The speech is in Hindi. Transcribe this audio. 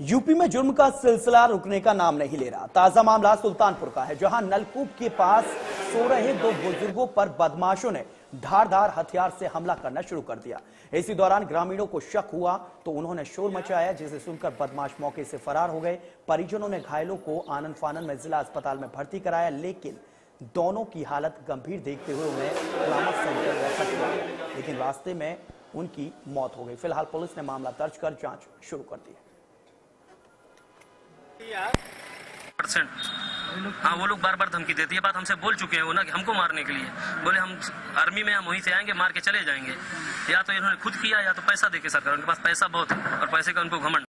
यूपी में जुर्म का सिलसिला रुकने का नाम नहीं ले रहा। ताज़ा मामला सुल्तानपुर का है, जहाँ नलकूप के पास सो रहे दो बुज़ुर्गों पर बदमाशों ने धारदार हथियार से हमला करना शुरू कर दिया। इसी दौरान ग्रामीणों को शक हुआ तो उन्होंने शोर मचाया, जिसे सुनकर बदमाश मौके से फरार हो गए। परिजनों ने घायलों को आनंद फानंद में जिला अस्पताल में भर्ती कराया, लेकिन दोनों की हालत गंभीर देखते हुए उन्हें सलामत सेंटर रेफर किया लेकिन रास्ते में उनकी मौत हो गई। फ़िलहाल पुलिस ने मामला दर्ज कर जाँच शुरू कर दी है। परसेंट हाँ वो लोग बार बार धमकी देती है। बात हमसे बोल चुके हैं वो ना कि हमको मारने के लिए। बोले, हम आर्मी में हम वहीं से आएँगे, मार के चले जाएँगे। या तो इन्होंने खुद किया, या तो पैसा देके सरकार उनके पास पैसा बहुत है और पैसे का उनको घमंड